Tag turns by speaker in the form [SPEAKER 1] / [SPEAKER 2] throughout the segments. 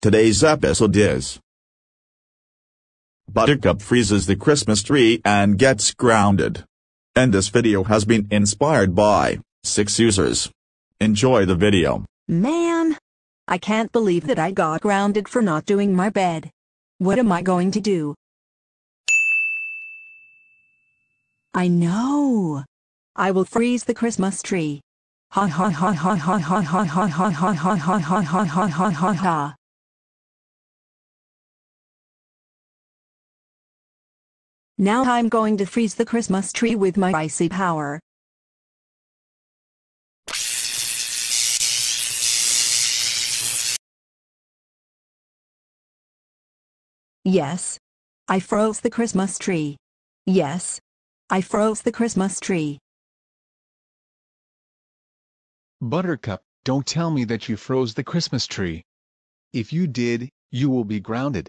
[SPEAKER 1] Today's episode is Buttercup freezes the Christmas tree and gets grounded. And this video has been inspired by 6 users. Enjoy the video.
[SPEAKER 2] Man! I can't believe that I got grounded for not doing my bed. What am I going to do? I know! I will freeze the Christmas tree. Ha ha ha ha ha ha ha ha ha ha ha ha ha ha ha ha ha Now I'm going to freeze the Christmas tree with my icy power. Yes. I froze the Christmas tree. Yes. I froze the Christmas tree.
[SPEAKER 3] Buttercup, don't tell me that you froze the Christmas tree. If you did, you will be grounded.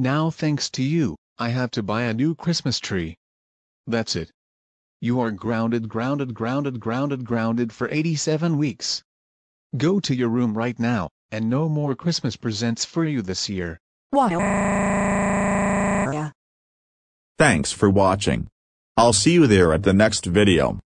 [SPEAKER 3] Now thanks to you, I have to buy a new Christmas tree. That's it. You are grounded grounded grounded grounded grounded for 87 weeks. Go to your room right now, and no more Christmas presents for you this year.
[SPEAKER 2] Why?
[SPEAKER 1] Thanks for watching. I'll see you there at the next video.